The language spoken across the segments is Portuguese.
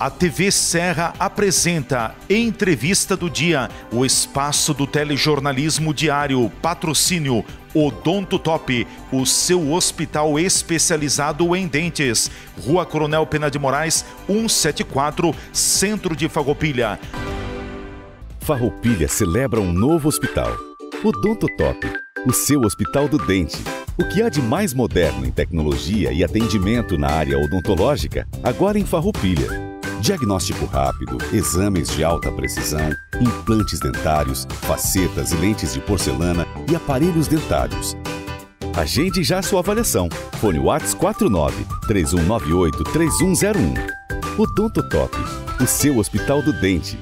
A TV Serra apresenta Entrevista do Dia, o espaço do telejornalismo diário, patrocínio Odonto Top, o seu hospital especializado em dentes. Rua Coronel Pena de Moraes, 174, Centro de Farroupilha. Farroupilha celebra um novo hospital. Odonto Top, o seu hospital do dente. O que há de mais moderno em tecnologia e atendimento na área odontológica, agora em Farroupilha. Diagnóstico rápido, exames de alta precisão, implantes dentários, facetas e lentes de porcelana e aparelhos dentários. Agende já sua avaliação. Fone Whats 49 3198 3101. Odonto Top, o seu hospital do dente.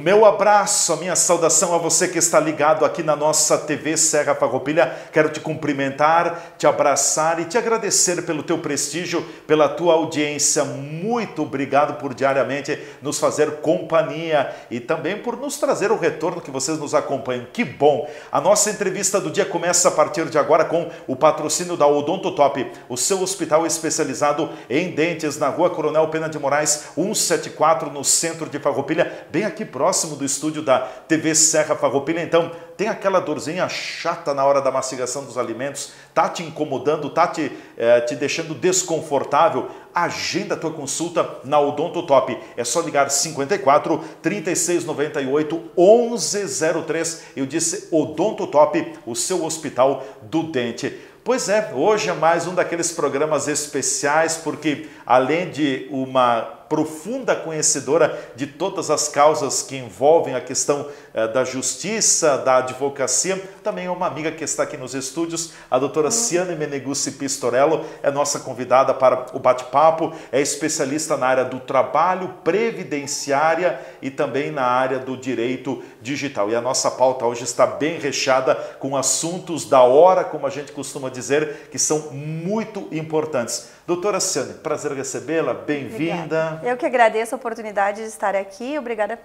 Meu abraço, a minha saudação a você que está ligado aqui na nossa TV Serra Farroupilha. Quero te cumprimentar, te abraçar e te agradecer pelo teu prestígio, pela tua audiência. Muito obrigado por diariamente nos fazer companhia e também por nos trazer o retorno que vocês nos acompanham. Que bom! A nossa entrevista do dia começa a partir de agora com o patrocínio da Odonto Top, o seu hospital especializado em dentes na Rua Coronel Pena de Moraes, 174 no centro de Farroupilha, bem aqui próximo próximo do estúdio da TV Serra Farroupilha. Então, tem aquela dorzinha chata na hora da mastigação dos alimentos, tá te incomodando, tá te, é, te deixando desconfortável? Agenda a tua consulta na Odonto Top. É só ligar 54 3698 1103. Eu disse Odonto Top, o seu hospital do dente. Pois é, hoje é mais um daqueles programas especiais, porque além de uma profunda conhecedora de todas as causas que envolvem a questão eh, da justiça, da advocacia. Também é uma amiga que está aqui nos estúdios, a doutora uhum. Ciane Meneguzzi Pistorello, é nossa convidada para o bate-papo, é especialista na área do trabalho, previdenciária e também na área do direito digital. E a nossa pauta hoje está bem recheada com assuntos da hora, como a gente costuma dizer, que são muito importantes. Doutora Ciane, prazer recebê-la, bem-vinda. Eu que agradeço a oportunidade de estar aqui, obrigada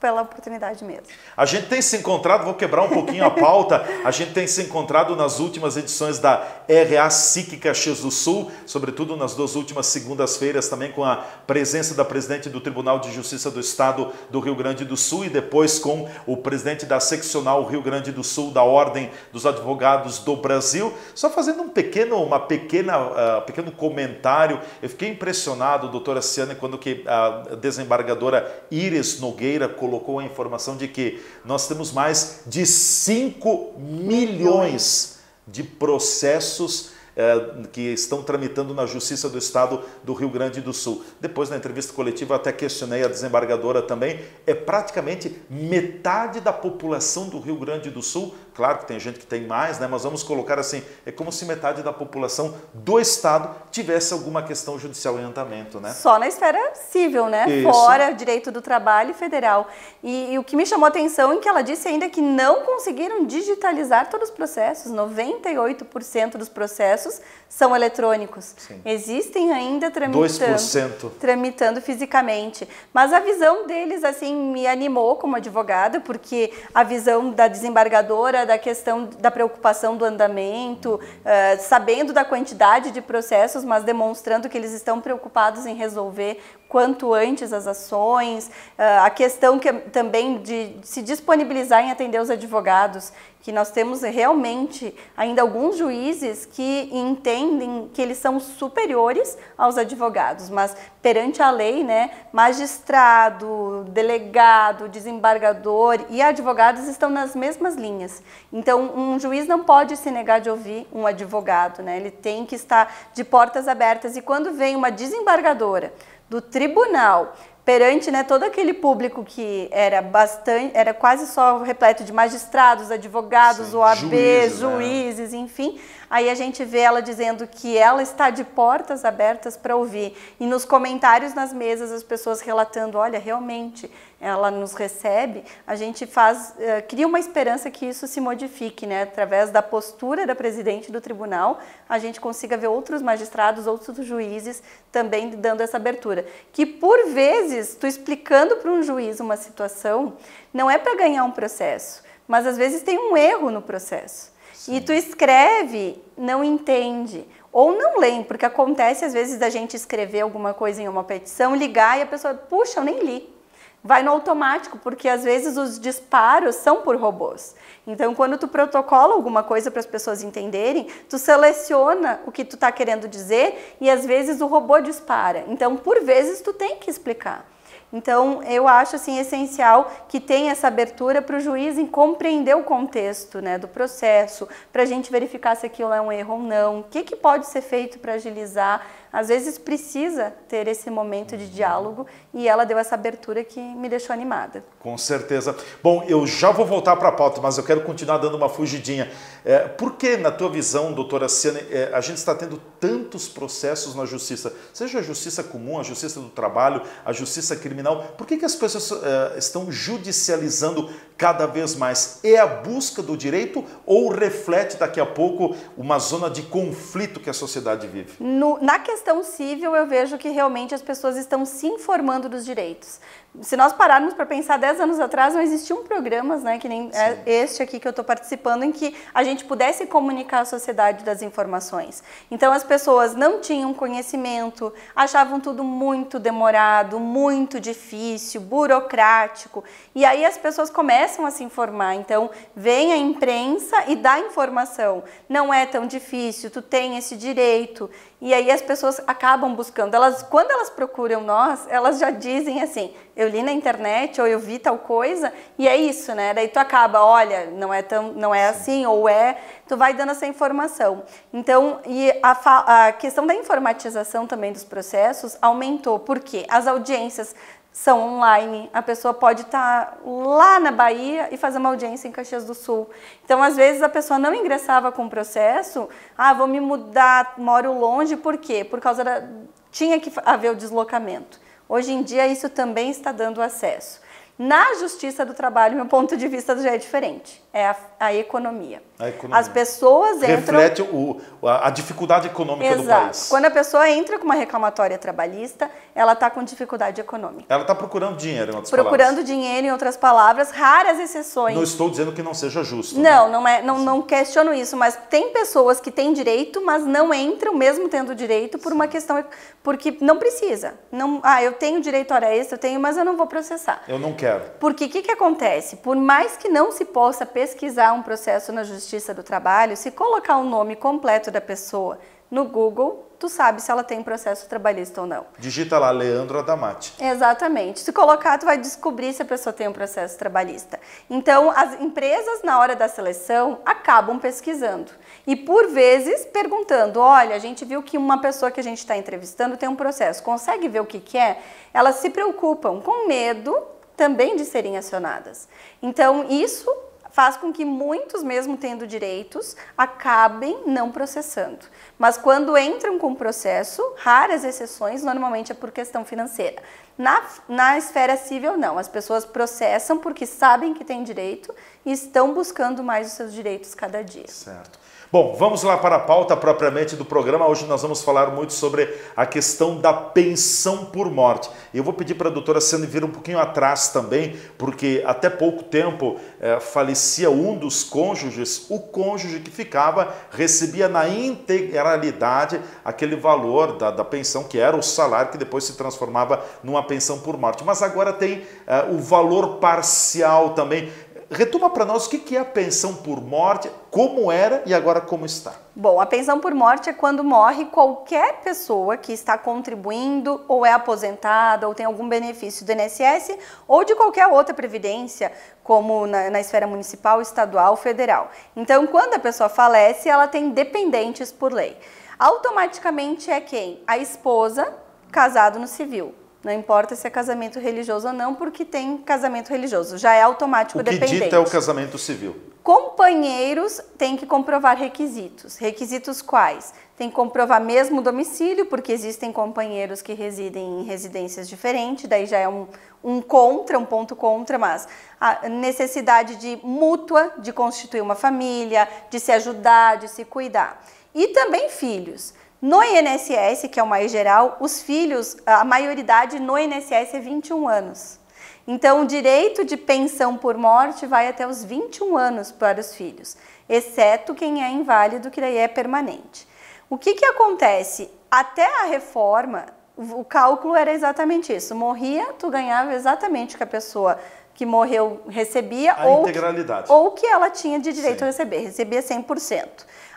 pela oportunidade mesmo. A gente tem se encontrado, vou quebrar um pouquinho a pauta, a gente tem se encontrado nas últimas edições da RA SIC Caxias do Sul, sobretudo nas duas últimas segundas-feiras também com a presença da presidente do Tribunal de Justiça do Estado do Rio Grande do Sul e depois com o presidente da seccional Rio Grande do Sul da Ordem dos Advogados do Brasil. Só fazendo um pequeno, uma pequena, uh, pequeno comentário, eu fiquei impressionado, doutora Ciane, quando que a desembargadora Iris Nogueira colocou colocou a informação de que nós temos mais de 5 milhões de processos eh, que estão tramitando na Justiça do Estado do Rio Grande do Sul. Depois, na entrevista coletiva, até questionei a desembargadora também. É praticamente metade da população do Rio Grande do Sul Claro que tem gente que tem mais, né? mas vamos colocar assim: é como se metade da população do Estado tivesse alguma questão judicial em andamento. Né? Só na esfera civil, né? Isso. Fora direito do trabalho federal. E, e, o que me chamou a atenção é que ela disse ainda que não conseguiram digitalizar todos os processos. 98% dos processos são eletrônicos. Sim. Existem ainda tramitando, 2%. tramitando fisicamente. Mas a visão deles assim me animou como advogada, porque a visão da desembargadora da questão da preocupação do andamento, uh, sabendo da quantidade de processos, mas demonstrando que eles estão preocupados em resolver quanto antes as ações, uh, a questão que, também de se disponibilizar em atender os advogados, que nós temos realmente ainda alguns juízes que entendem que eles são superiores aos advogados, mas perante a lei, né, magistrado, delegado, desembargador e advogados estão nas mesmas linhas. Então, um juiz não pode se negar de ouvir um advogado, né? Ele tem que estar de portas abertas e quando vem uma desembargadora do tribunal perante né, todo aquele público que era bastante, era quase só repleto de magistrados, advogados, Sim, OAB, juízes, juízes né? enfim, Aí a gente vê ela dizendo que ela está de portas abertas para ouvir. E nos comentários nas mesas as pessoas relatando, olha, realmente ela nos recebe, a gente faz, uh, cria uma esperança que isso se modifique, né? Através da postura da presidente do tribunal, a gente consiga ver outros magistrados, outros juízes também dando essa abertura. Que por vezes, tu explicando para um juiz uma situação, não é para ganhar um processo, mas às vezes tem um erro no processo. Sim. E tu escreve, não entende. Ou não lê, porque acontece às vezes da gente escrever alguma coisa em uma petição, ligar e a pessoa, puxa, eu nem li vai no automático, porque às vezes os disparos são por robôs. Então, quando tu protocola alguma coisa para as pessoas entenderem, tu seleciona o que tu está querendo dizer e às vezes o robô dispara. Então, por vezes, tu tem que explicar. Então, eu acho assim essencial que tenha essa abertura para o juiz em compreender o contexto né, do processo, para a gente verificar se aquilo é um erro ou não, o que, que pode ser feito para agilizar às vezes precisa ter esse momento de diálogo e ela deu essa abertura que me deixou animada. Com certeza. Bom, eu já vou voltar para a pauta, mas eu quero continuar dando uma fugidinha. É, por que, na tua visão, doutora Ciane, é, a gente está tendo tantos processos na justiça? Seja a justiça comum, a justiça do trabalho, a justiça criminal, por que, que as pessoas é, estão judicializando cada vez mais? É a busca do direito ou reflete daqui a pouco uma zona de conflito que a sociedade vive? No, na questão civil, eu vejo que realmente as pessoas estão se informando dos direitos se nós pararmos para pensar 10 anos atrás, não existiam programas, né, que nem é este aqui que eu estou participando, em que a gente pudesse comunicar à sociedade das informações. Então as pessoas não tinham conhecimento, achavam tudo muito demorado, muito difícil, burocrático, e aí as pessoas começam a se informar. Então vem a imprensa e dá informação. Não é tão difícil, tu tem esse direito. E aí as pessoas acabam buscando. Elas, quando elas procuram nós, elas já dizem assim: eu li na internet ou eu vi tal coisa e é isso, né? Daí tu acaba, olha, não é tão, não é assim ou é, tu vai dando essa informação. Então, e a, a questão da informatização também dos processos aumentou, porque as audiências são online, a pessoa pode estar lá na Bahia e fazer uma audiência em Caxias do Sul. Então, às vezes, a pessoa não ingressava com o processo, ah, vou me mudar, moro longe, por quê? Por causa da... tinha que haver o deslocamento. Hoje em dia, isso também está dando acesso. Na justiça do trabalho, meu ponto de vista já é diferente. É a, a, economia. a economia. As pessoas entram... Reflete o, a, a dificuldade econômica Exato. do país. Quando a pessoa entra com uma reclamatória trabalhista, ela está com dificuldade econômica. Ela está procurando dinheiro, em outras procurando palavras. dinheiro, em outras palavras, raras exceções. Não estou dizendo que não seja justo. Não, né? não, é, não, não questiono isso, mas tem pessoas que têm direito, mas não entram mesmo tendo direito por uma questão... Porque não precisa. Não, ah, eu tenho direito a hora extra, eu tenho, mas eu não vou processar. Eu não quero. Porque o que, que acontece? Por mais que não se possa pesquisar um processo na Justiça do Trabalho, se colocar o nome completo da pessoa no Google, tu sabe se ela tem processo trabalhista ou não. Digita lá Leandro Adamati. Exatamente. Se colocar, tu vai descobrir se a pessoa tem um processo trabalhista. Então, as empresas na hora da seleção acabam pesquisando e por vezes perguntando, olha, a gente viu que uma pessoa que a gente está entrevistando tem um processo, consegue ver o que, que é? Elas se preocupam com medo também de serem acionadas. Então, isso faz com que muitos, mesmo tendo direitos, acabem não processando. Mas quando entram com processo, raras exceções, normalmente é por questão financeira. Na, na esfera civil, não. As pessoas processam porque sabem que têm direito e estão buscando mais os seus direitos cada dia. Certo. Bom, vamos lá para a pauta propriamente do programa. Hoje nós vamos falar muito sobre a questão da pensão por morte. Eu vou pedir para a doutora Sandra vir um pouquinho atrás também, porque até pouco tempo é, falecia um dos cônjuges, o cônjuge que ficava recebia na integralidade aquele valor da, da pensão, que era o salário, que depois se transformava numa pensão por morte. Mas agora tem é, o valor parcial também. Retoma para nós o que é a pensão por morte, como era e agora como está. Bom, a pensão por morte é quando morre qualquer pessoa que está contribuindo ou é aposentada ou tem algum benefício do INSS ou de qualquer outra previdência, como na, na esfera municipal, estadual, federal. Então, quando a pessoa falece, ela tem dependentes por lei. Automaticamente é quem? A esposa casado no civil. Não importa se é casamento religioso ou não, porque tem casamento religioso. Já é automático o que dependente. dita é o casamento civil. Companheiros têm que comprovar requisitos. Requisitos quais? Tem que comprovar mesmo domicílio, porque existem companheiros que residem em residências diferentes, daí já é um, um contra, um ponto contra, mas a necessidade de mútua, de constituir uma família, de se ajudar, de se cuidar. E também filhos. No INSS, que é o mais geral, os filhos, a maioridade no INSS é 21 anos. Então, o direito de pensão por morte vai até os 21 anos para os filhos, exceto quem é inválido, que daí é permanente. O que, que acontece? Até a reforma, o cálculo era exatamente isso. Morria, tu ganhava exatamente o que a pessoa que morreu recebia a ou. Que, ou que ela tinha de direito Sim. a receber, recebia 100%.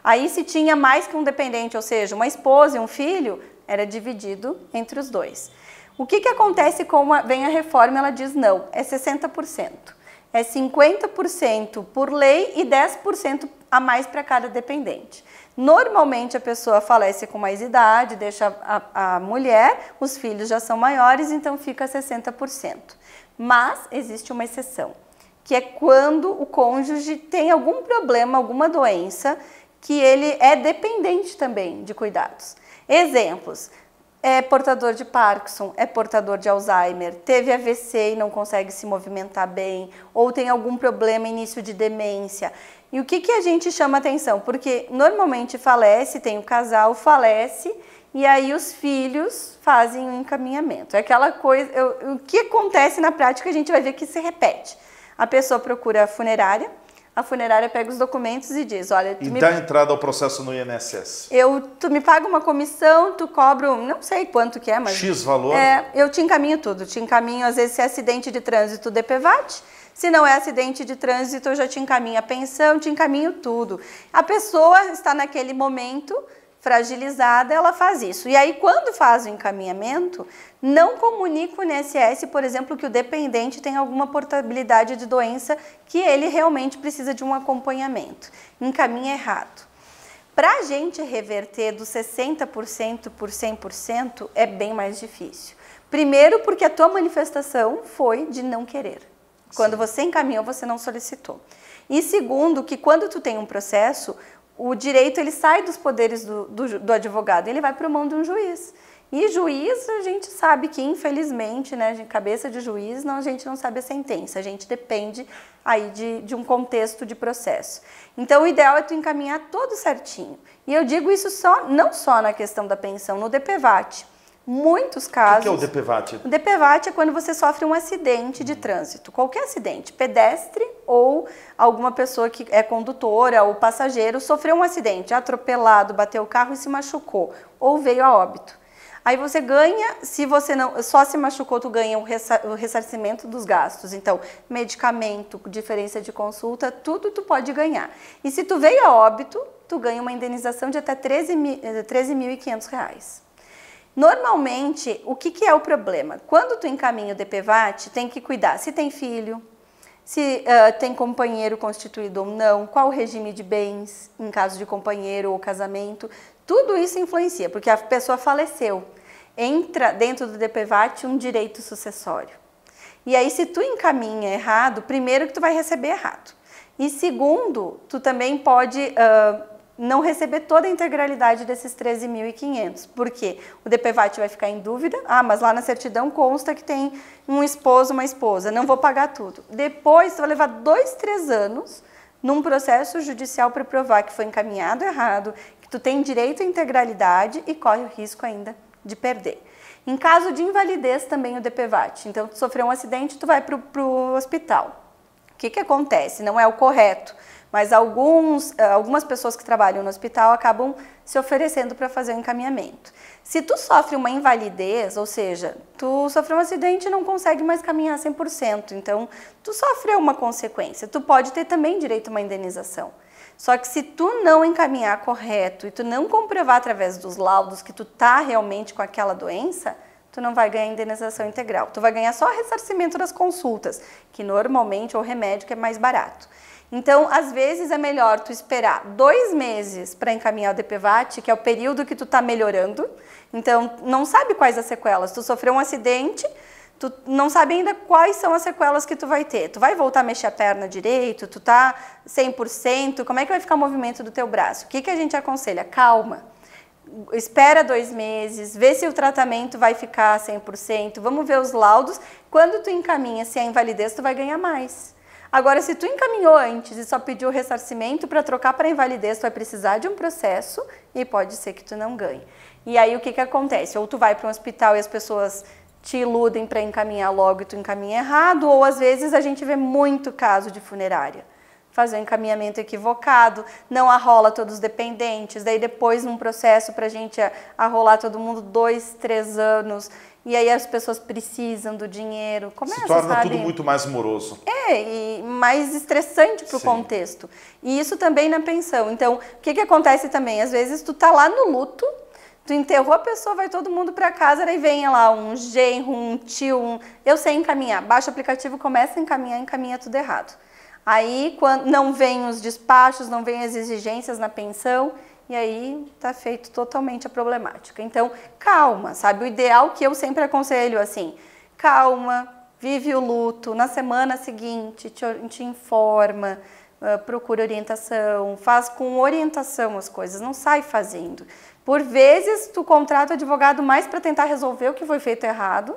Aí se tinha mais que um dependente, ou seja, uma esposa e um filho, era dividido entre os dois. O que, que acontece com vem a reforma? Ela diz não, é 60%. É 50% por lei e 10% a mais para cada dependente. Normalmente a pessoa falece com mais idade, deixa a, a mulher, os filhos já são maiores, então fica 60%. Mas existe uma exceção, que é quando o cônjuge tem algum problema, alguma doença, que ele é dependente também de cuidados. Exemplos: é portador de Parkinson, é portador de Alzheimer, teve AVC e não consegue se movimentar bem, ou tem algum problema início de demência. E o que, que a gente chama atenção? Porque normalmente falece, tem o casal, falece, e aí os filhos fazem o um encaminhamento. É aquela coisa, eu, o que acontece na prática a gente vai ver que se repete. A pessoa procura a funerária, a funerária pega os documentos e diz, olha... e me... dá entrada ao processo no INSS. Eu, tu me paga uma comissão, tu cobra, não sei quanto que é, mas... X valor? É, eu te encaminho tudo. Te encaminho, às vezes, se é acidente de trânsito, DPVAT. Se não é acidente de trânsito, eu já te encaminho a pensão, te encaminho tudo. A pessoa está naquele momento fragilizada, ela faz isso. E aí, quando faz o encaminhamento, não comunica o INSS, por exemplo, que o dependente tem alguma portabilidade de doença que ele realmente precisa de um acompanhamento. Encaminha errado. Para a gente reverter do 60% por 100% é bem mais difícil. Primeiro, porque a tua manifestação foi de não querer. Quando Sim. você encaminhou, você não solicitou. E segundo, que quando tu tem um processo, o direito ele sai dos poderes do, do, do advogado, ele vai para a mão de um juiz. E juiz, a gente sabe que, infelizmente, né, cabeça de juiz, não, a gente não sabe a sentença, a gente depende aí de, de um contexto de processo. Então, o ideal é tu encaminhar todo certinho. E eu digo isso só, não só na questão da pensão, no DPVAT muitos casos. O que, é o DPVAT? O DPVAT é quando você sofre um acidente de trânsito, qualquer acidente, pedestre ou alguma pessoa que é condutora ou passageiro sofreu um acidente, atropelado, bateu o carro e se machucou ou veio a óbito. Aí você ganha, se você não só se machucou, tu ganha o, ressarcimento dos gastos. Então, medicamento, diferença de consulta, tudo tu pode ganhar. E se tu veio a óbito, tu ganha uma indenização de até 13.500 13 reais. Normalmente, o que, que é o problema? Quando tu encaminha o DPVAT, tem que cuidar se tem filho, se uh, tem companheiro constituído ou não, qual o regime de bens em caso de companheiro ou casamento. Tudo isso influencia, porque a pessoa faleceu. Entra dentro do DPVAT um direito sucessório. E aí, se tu encaminha errado, primeiro que tu vai receber errado. E segundo, tu também pode uh, não receber toda a integralidade desses 13.500. Por quê? O DPVAT vai ficar em dúvida. Ah, mas lá na certidão consta que tem um esposo, uma esposa. Não vou pagar tudo. Depois, vai levar dois, três anos num processo judicial para provar que foi encaminhado errado, que tu tem direito à integralidade e corre o risco ainda de perder. Em caso de invalidez, também o DPVAT. Então, tu sofreu um acidente, tu vai para o hospital. O que, que acontece? Não é o correto mas alguns, eh, algumas pessoas que trabalham no hospital acabam se oferecendo para fazer o encaminhamento. Se tu sofre uma invalidez, ou seja, tu sofreu um acidente e não consegue mais caminhar 100%, então tu sofreu uma consequência, tu pode ter também direito a uma indenização. Só que se tu não encaminhar correto e tu não comprovar através dos laudos que tu tá realmente com aquela doença, tu não vai ganhar indenização integral. Tu vai ganhar só ressarcimento das consultas, que normalmente, ou remédio, que é mais barato. Então, às vezes é melhor tu esperar dois meses para encaminhar o DPVAT, que é o período que tu está melhorando. Então, não sabe quais as sequelas. Tu sofreu um acidente, tu não sabe ainda quais são as sequelas que tu vai ter. Tu vai voltar a mexer a perna direito, tu tá 100%, como é que vai ficar o movimento do teu braço? O que, que a gente aconselha? Calma. Espera dois meses, vê se o tratamento vai ficar 100%, vamos ver os laudos. Quando tu encaminha se é invalidez, tu vai ganhar mais. Agora, se tu encaminhou antes e só pediu ressarcimento para trocar para invalidez, tu vai precisar de um processo e pode ser que tu não ganhe. E aí o que, que acontece? Ou tu vai para um hospital e as pessoas te iludem para encaminhar logo e tu encaminha errado, ou às vezes a gente vê muito caso de funerária. Fazer um encaminhamento equivocado, não arrola todos os dependentes, daí depois num processo para a gente arrolar todo mundo dois, três anos, e aí as pessoas precisam do dinheiro. Começa, Se torna sabe? tudo muito mais moroso. É, e mais estressante para o contexto. E isso também na pensão. Então, o que, que acontece também? Às vezes tu tá lá no luto, Tu enterrou a pessoa, vai todo mundo para casa, daí vem lá um genro, um tio, um... eu sei encaminhar. Baixa o aplicativo, começa a encaminhar, encaminha tudo errado. Aí quando não vem os despachos, não vem as exigências na pensão, e aí está feito totalmente a problemática. Então, calma, sabe? O ideal que eu sempre aconselho assim, calma, vive o luto, na semana seguinte te, te informa, uh, procura orientação, faz com orientação as coisas, não sai fazendo. Por vezes, tu contrata o advogado mais para tentar resolver o que foi feito errado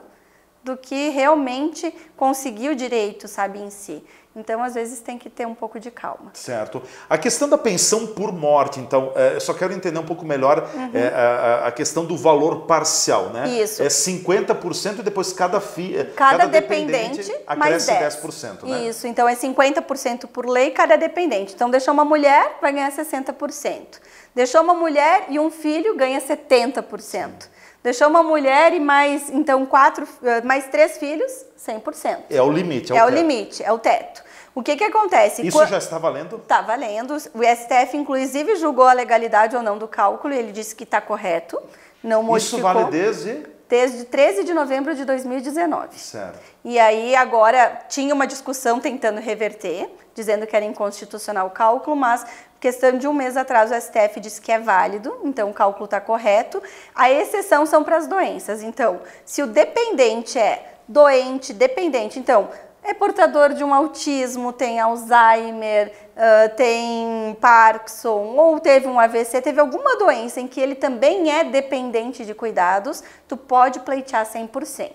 do que realmente conseguir o direito, sabe, em si. Então, às vezes, tem que ter um pouco de calma. Certo. A questão da pensão por morte, então, é, eu só quero entender um pouco melhor uhum. é, a, a, questão do valor parcial, né? Isso. É 50% e depois cada, fi, é, cada, cada dependente, dependente acresce mais 10%, 10%, né? Isso, então é 50% por lei cada dependente. Então, deixou uma mulher, vai ganhar 60%. Deixou uma mulher e um filho, ganha 70%. Deixou uma mulher e mais, então, quatro, eh, mais três filhos, 100%. É o limite, é, é o, limite, é o teto. O que, que acontece? Isso já está valendo? Está valendo. O STF, inclusive, julgou a legalidade ou não do cálculo e ele disse que está correto. Não modificou. Isso vale desde? Desde 13 de novembro de 2019. Certo. E aí, agora, tinha uma discussão tentando reverter, dizendo que era inconstitucional o cálculo, mas Questão de um mês atrás, o STF disse que é válido, então o cálculo está correto. A exceção são para as doenças. Então, se o dependente é doente, dependente, então é portador de um autismo, tem Alzheimer, uh, tem Parkinson, ou teve um AVC, teve alguma doença em que ele também é dependente de cuidados, tu pode pleitear 100%.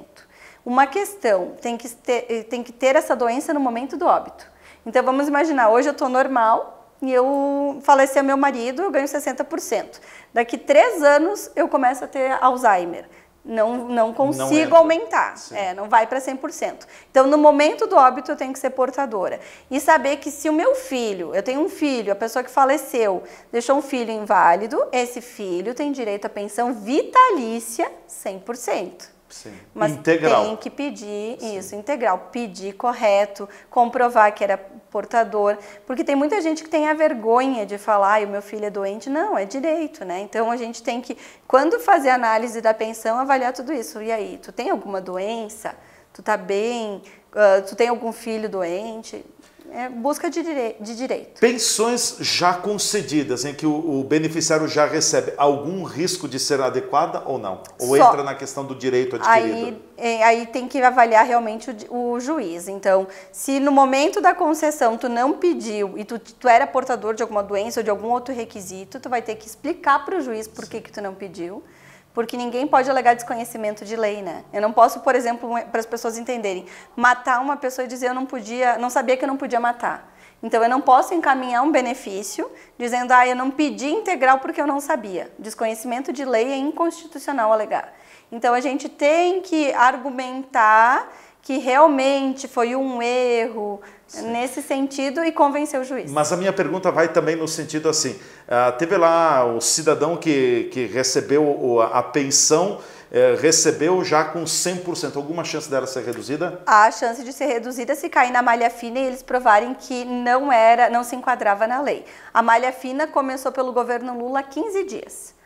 Uma questão, tem que ter, tem que ter essa doença no momento do óbito. Então vamos imaginar, hoje eu estou normal, e eu falecer meu marido, eu ganho 60%. Daqui três anos eu começo a ter Alzheimer. Não, não consigo não aumentar, é, não vai para 100%. Então, no momento do óbito, eu tenho que ser portadora. E saber que se o meu filho, eu tenho um filho, a pessoa que faleceu, deixou um filho inválido, esse filho tem direito à pensão vitalícia 100%. Sim. Mas integral. tem que pedir Sim. isso, integral. Pedir correto, comprovar que era portador. Porque tem muita gente que tem a vergonha de falar, o meu filho é doente. Não, é direito, né? Então a gente tem que, quando fazer análise da pensão, avaliar tudo isso. E aí, tu tem alguma doença? Tu tá bem? Uh, tu tem algum filho doente? É busca de, direi de direito. Pensões já concedidas, em que o, o, beneficiário já recebe, algum risco de ser adequada ou não? Ou Só. entra na questão do direito adquirido? Aí, é, aí tem que avaliar realmente o, o, juiz. Então, se no momento da concessão tu não pediu e tu, tu era portador de alguma doença ou de algum outro requisito, tu vai ter que explicar para o juiz por que, que tu não pediu porque ninguém pode alegar desconhecimento de lei, né? Eu não posso, por exemplo, para as pessoas entenderem, matar uma pessoa e dizer eu não podia, não sabia que eu não podia matar. Então eu não posso encaminhar um benefício dizendo ah, eu não pedi integral porque eu não sabia. Desconhecimento de lei é inconstitucional alegar. Então a gente tem que argumentar que realmente foi um erro Sim. nesse sentido e convencer o juiz. Mas a minha pergunta vai também no sentido assim, uh, teve lá o cidadão que, que recebeu a pensão, uh, recebeu já com 100%, alguma chance dela ser reduzida? Há chance de ser reduzida se cair na malha fina e eles provarem que não era, não se enquadrava na lei. A malha fina começou pelo governo Lula há 15 dias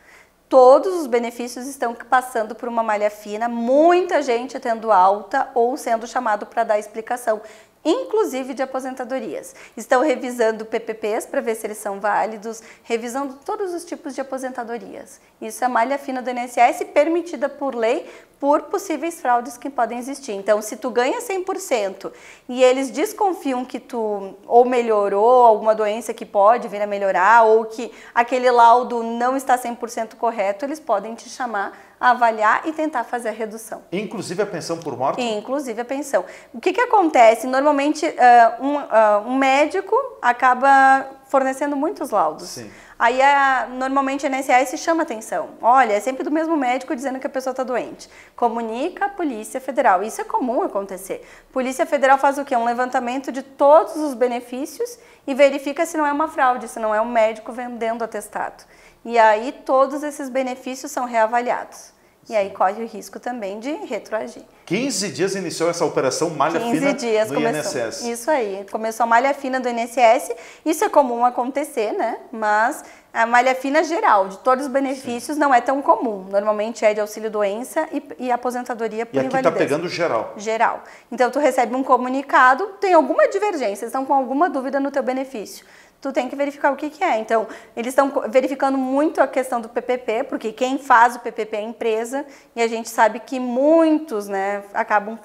todos os benefícios estão passando por uma malha fina, muita gente tendo alta ou sendo chamado para dar explicação inclusive de aposentadorias. Estão revisando PPPs para ver se eles são válidos, revisando todos os tipos de aposentadorias. Isso é malha fina do INSS permitida por lei por possíveis fraudes que podem existir. Então, se tu ganha 100% e eles desconfiam que tu ou melhorou alguma doença que pode vir a melhorar ou que aquele laudo não está 100% correto, eles podem te chamar avaliar e tentar fazer a redução. Inclusive a pensão por morte? Inclusive a pensão. O que, que acontece? Normalmente, uh, um, uh, um médico acaba fornecendo muitos laudos. Sim. Aí, a, normalmente, a INSS chama atenção. Olha, é sempre do mesmo médico dizendo que a pessoa está doente. Comunica a Polícia Federal. Isso é comum acontecer. Polícia Federal faz o quê? Um levantamento de todos os benefícios e verifica se não é uma fraude, se não é um médico vendendo atestado. E aí, todos esses benefícios são reavaliados. E aí corre o risco também de retroagir. 15 dias iniciou essa operação malha 15 fina dias do começou. INSS. Isso aí, começou a malha fina do INSS. Isso é comum acontecer, né? Mas a malha fina geral, de todos os benefícios, Sim. não é tão comum. Normalmente é de auxílio doença e, e aposentadoria por e aqui tá está pegando geral. Geral. Então tu recebe um comunicado, tem alguma divergência, estão com alguma dúvida no teu benefício tu tem que verificar o que, que é. Então, eles estão verificando muito a questão do PPP, porque quem faz o PPP é a empresa, e a gente sabe que muitos né, acabam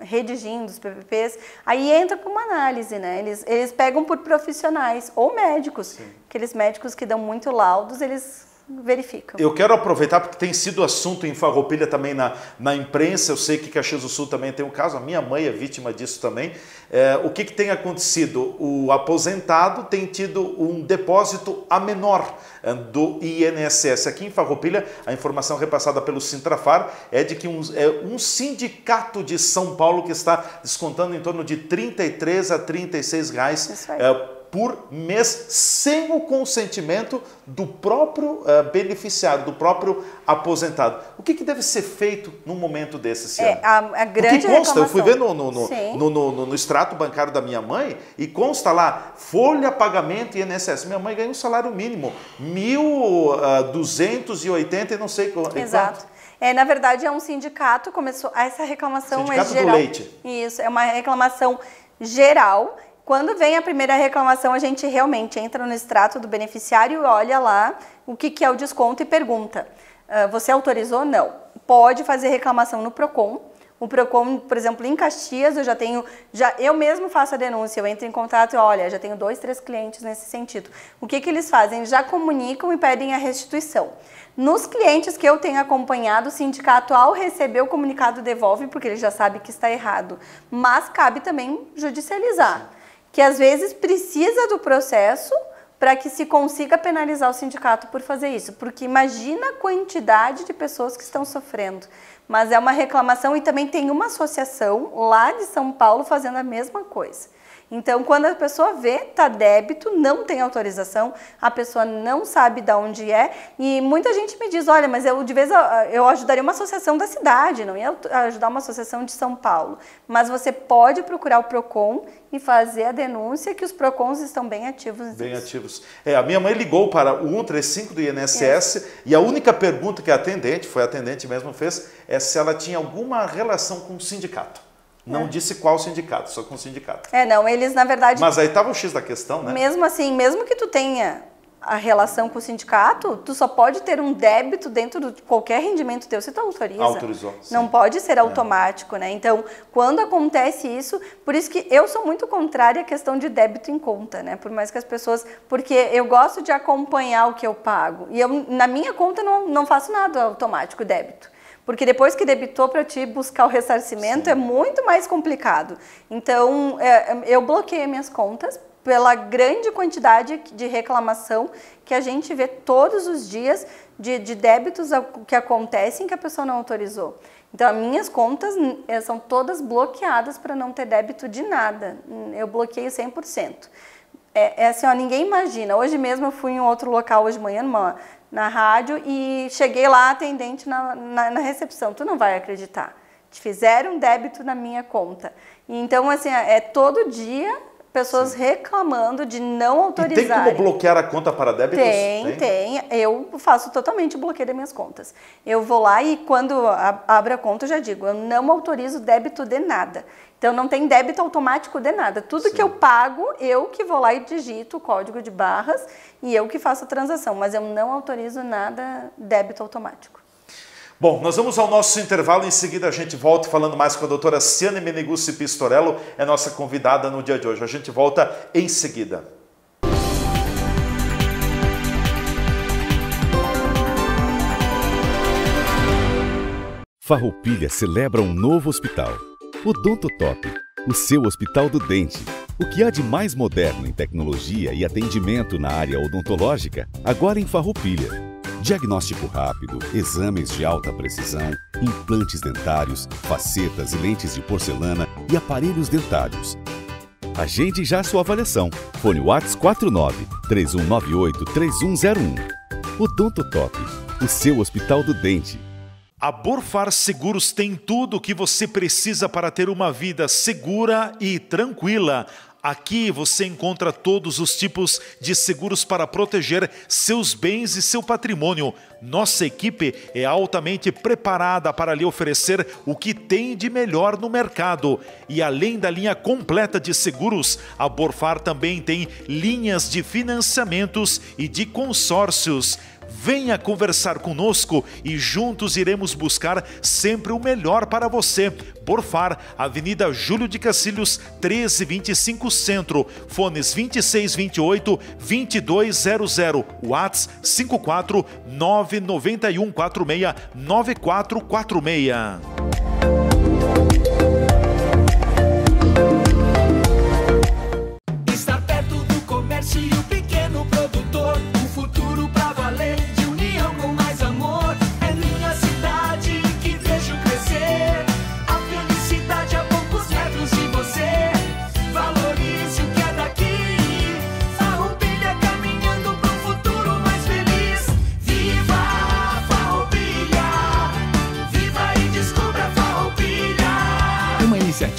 redigindo os PPPs, aí entra para uma análise, né? Eles, eles pegam por profissionais ou médicos, Sim. aqueles médicos que dão muito laudos, eles verificam. Eu quero aproveitar porque tem sido assunto em Farroupilha também na, na imprensa, eu sei que Caxias do Sul também tem um caso, a minha mãe é vítima disso também. É, o que, que tem acontecido? O aposentado tem tido um depósito a menor é, do INSS. Aqui em Farroupilha, a informação repassada pelo Sintrafar é de que um, é um sindicato de São Paulo que está descontando em torno de 33 a 36 reais é, por mês sem o consentimento do próprio uh, beneficiário, do próprio aposentado. O que, que, deve ser feito num momento desse, é, a, a grande o que consta, eu fui ver no no no, no, no, no, extrato bancário da minha mãe e consta lá, folha, pagamento e INSS. Minha mãe ganha um salário mínimo, 1.280 e não sei quanto. Exato. É, na verdade, é um sindicato, começou. Essa reclamação é sindicato é geral. Do leite. Isso, é uma reclamação geral quando vem a primeira reclamação, a gente realmente entra no extrato do beneficiário e olha lá o que, que é o desconto e pergunta: uh, você autorizou? Não. Pode fazer reclamação no PROCON. O PROCON, por exemplo, em Caxias, eu já tenho, já eu mesmo faço a denúncia, eu entro em contato e olha, já tenho dois, três clientes nesse sentido. O que, que eles fazem? Já comunicam e pedem a restituição. Nos clientes que eu tenho acompanhado, o sindicato, ao receber o comunicado, devolve, porque ele já sabe que está errado. Mas cabe também judicializar que às vezes precisa do processo para que se consiga penalizar o sindicato por fazer isso. Porque imagina a quantidade de pessoas que estão sofrendo. Mas é uma reclamação e também tem uma associação lá de São Paulo fazendo a mesma coisa. Então, quando a pessoa vê, tá débito, não tem autorização, a pessoa não sabe de onde é, e muita gente me diz, olha, mas eu de vez eu ajudaria uma associação da cidade, não ia ajudar uma associação de São Paulo. Mas você pode procurar o Procon e fazer a denúncia que os Procons estão bem ativos. Bem nisso. ativos. É, a minha mãe ligou para o 135 do INSS e a única pergunta que a atendente, foi a atendente mesmo fez, é se ela tinha alguma relação com o sindicato. Não é. disse qual sindicato, só com o sindicato. É, não, eles na verdade. Mas aí estava o X da questão, né? Mesmo assim, mesmo que tu tenha a relação com o sindicato, tu só pode ter um débito dentro de qualquer rendimento teu se tu autoriza. Autorizou. Sim. Não pode ser é. automático, é. né? Então, quando acontece isso, por isso que eu sou muito contrária à questão de débito em conta, né? Por mais que as pessoas, porque eu gosto de acompanhar o que eu pago. E eu na minha conta não, não faço nada automático débito. Porque depois que debitou para ti buscar o ressarcimento Sim. é muito mais complicado. Então, é, eu bloqueei minhas contas pela grande quantidade de reclamação que a gente vê todos os dias de, de débitos que acontecem que a pessoa não autorizou. Então, as minhas contas eh, são todas bloqueadas para não ter débito de nada. Eu bloqueio 100%. É, é assim, ó, ninguém imagina. Hoje mesmo eu fui em outro local hoje de manhã, numa, na rádio e cheguei lá atendente na, na, na, recepção. Tu não vai acreditar. Te fizeram um débito na minha conta. Então, assim, é todo dia pessoas Sim. reclamando de não autorizar. Tem como bloquear a conta para débitos? Tem, tem, tem. Eu faço totalmente o bloqueio das minhas contas. Eu vou lá e quando abro a conta eu já digo, eu não autorizo débito de nada. Então não tem débito automático de nada. Tudo Sim. que eu pago, eu que vou lá e digito o código de barras e eu que faço a transação, mas eu não autorizo nada débito automático. Bom, nós vamos ao nosso intervalo, em seguida a gente volta falando mais com a doutora Ciane Meneguzzi Pistorello, é nossa convidada no dia de hoje. A gente volta em seguida. Farroupilha celebra um novo hospital. O Donto Top, o seu hospital do dente. O que há de mais moderno em tecnologia e atendimento na área odontológica, agora em Farroupilha. Diagnóstico rápido, exames de alta precisão, implantes dentários, facetas e lentes de porcelana e aparelhos dentários. Agende já sua avaliação. Fone Whats 49 3198 3101. O Donto Top, o seu hospital do dente. A Borfar Seguros tem tudo o que você precisa para ter uma vida segura e tranquila. Aqui você encontra todos os tipos de seguros para proteger seus bens e seu patrimônio. Nossa equipe é altamente preparada para lhe oferecer o que tem de melhor no mercado. E além da linha completa de seguros, a Borfar também tem linhas de financiamentos e de consórcios. Venha conversar conosco e juntos iremos buscar sempre o melhor para você. Borfar, Avenida Júlio de Cacilhos, 1325 Centro, fones 2628 2200, Whats 54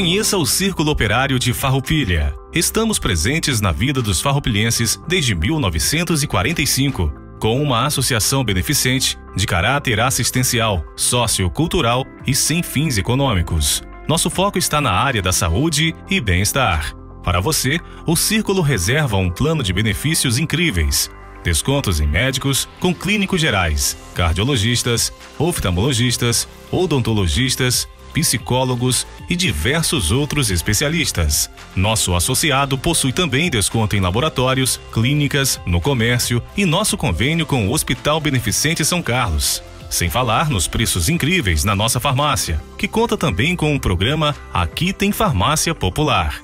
Conheça o Círculo Operário de Farroupilha. Estamos presentes na vida dos farroupilhenses desde 1945, com uma associação beneficente de caráter assistencial, sociocultural e sem fins econômicos. Nosso foco está na área da saúde e bem-estar. Para você, o Círculo reserva um plano de benefícios incríveis. Descontos em médicos com clínicos gerais, cardiologistas, oftalmologistas, odontologistas, psicólogos e diversos outros especialistas. Nosso associado possui também desconto em laboratórios, clínicas, no comércio e nosso convênio com o Hospital Beneficente São Carlos. Sem falar nos preços incríveis na nossa farmácia, que conta também com o programa Aqui Tem Farmácia Popular.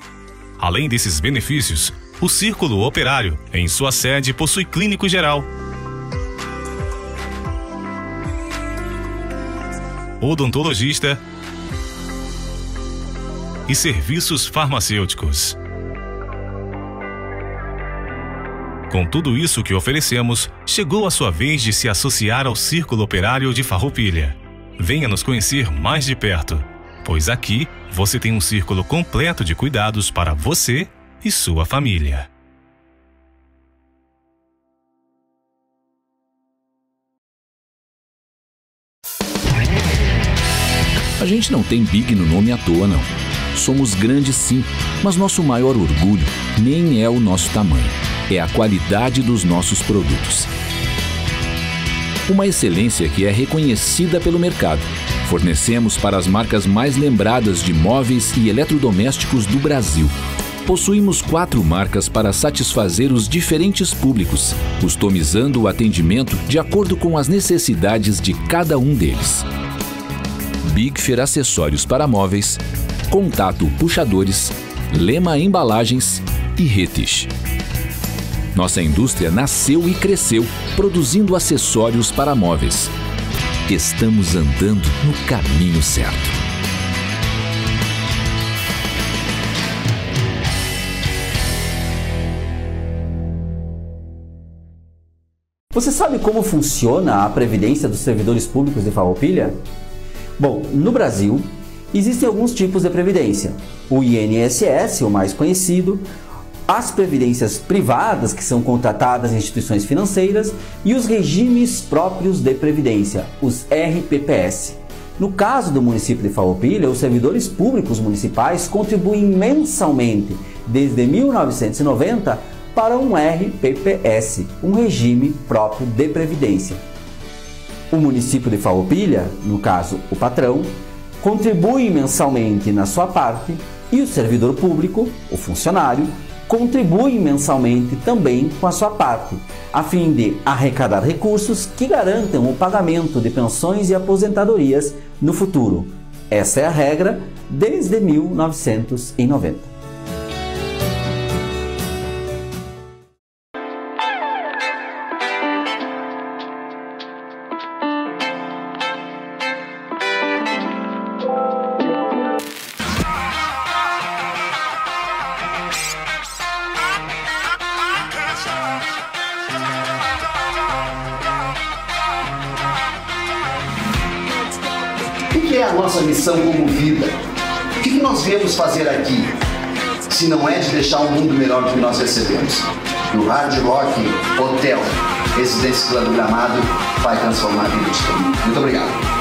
Além desses benefícios, o Círculo Operário, em sua sede, possui clínico geral, odontologista e serviços farmacêuticos. Com tudo isso que oferecemos, chegou a sua vez de se associar ao Círculo Operário de Farroupilha. Venha nos conhecer mais de perto, pois aqui você tem um círculo completo de cuidados para você e sua família. A gente não tem Big no nome à toa, não. Somos grandes sim, mas nosso maior orgulho nem é o nosso tamanho, é a qualidade dos nossos produtos. Uma excelência que é reconhecida pelo mercado. Fornecemos para as marcas mais lembradas de móveis e eletrodomésticos do Brasil. Possuímos quatro marcas para satisfazer os diferentes públicos, customizando o atendimento de acordo com as necessidades de cada um deles. Big Fer Acessórios para Móveis, Contato Puxadores, Lema Embalagens e Retich. Nossa indústria nasceu e cresceu produzindo acessórios para móveis. Estamos andando no caminho certo. Você sabe como funciona a previdência dos servidores públicos de Farroupilha? Bom, no Brasil existem alguns tipos de previdência. O INSS, o mais conhecido, as previdências privadas, que são contratadas em instituições financeiras, e os regimes próprios de previdência, os RPPS. No caso do município de Farroupilha, os servidores públicos municipais contribuem mensalmente, desde 1990, para um RPPS, um regime próprio de previdência. O município de Farroupilha, no caso o patrão, contribui mensalmente na sua parte e o servidor público, o funcionário, contribui mensalmente também com a sua parte, a fim de arrecadar recursos que garantam o pagamento de pensões e aposentadorias no futuro. Essa é a regra desde 1990. Que nós recebemos? No Hard Rock Hotel, Residência do Gramado, vai transformar a vida de todo mundo. Muito obrigado.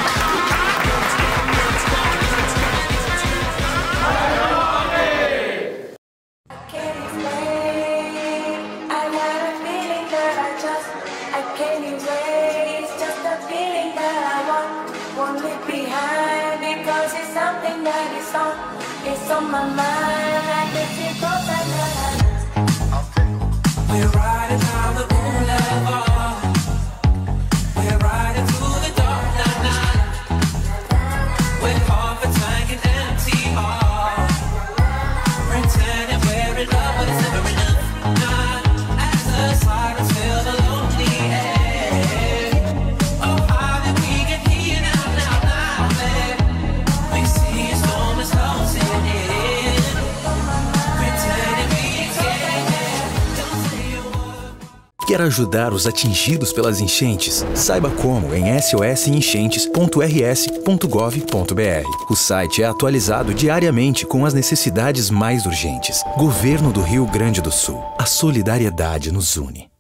Quer ajudar os atingidos pelas enchentes? Saiba como em sosenchentes.rs.gov.br. O site é atualizado diariamente com as necessidades mais urgentes. Governo do Rio Grande do Sul. A solidariedade nos une.